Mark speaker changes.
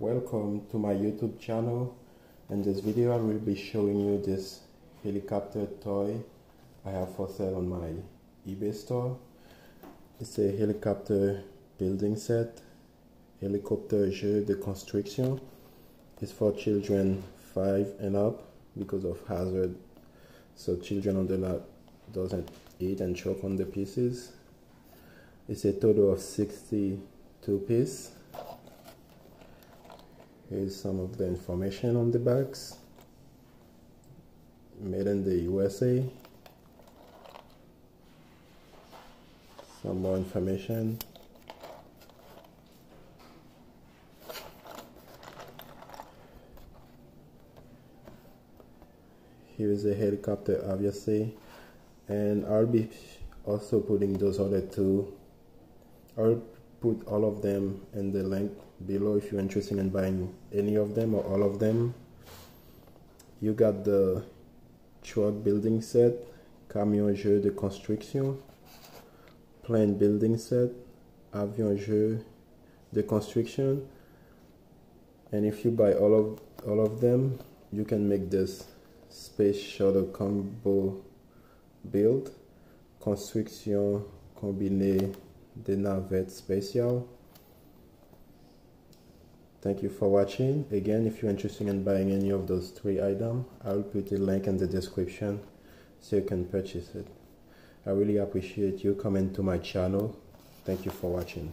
Speaker 1: Welcome to my YouTube channel. In this video I will be showing you this helicopter toy I have for sale on my eBay store. It's a helicopter building set, helicopter jeu de construction. It's for children 5 and up because of hazard so children on the lot doesn't eat and choke on the pieces. It's a total of 62 pieces Here's some of the information on the bags. Made in the USA. Some more information. Here is a helicopter obviously and I'll be also putting those other two I'll put all of them in the link below if you're interested in buying any of them or all of them. You got the truck building set camion jeu de construction plane building set avion jeu de construction. And if you buy all of all of them you can make this space shuttle combo build. Construction combinée de navette Special. Thank you for watching. Again, if you're interested in buying any of those three items, I'll put a link in the description so you can purchase it. I really appreciate you coming to my channel. Thank you for watching.